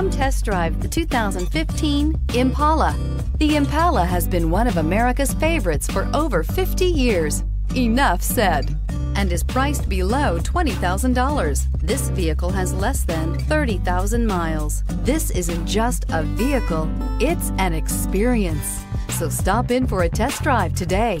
Come test drive the 2015 Impala. The Impala has been one of America's favorites for over 50 years. Enough said. And is priced below $20,000. This vehicle has less than 30,000 miles. This isn't just a vehicle, it's an experience. So stop in for a test drive today.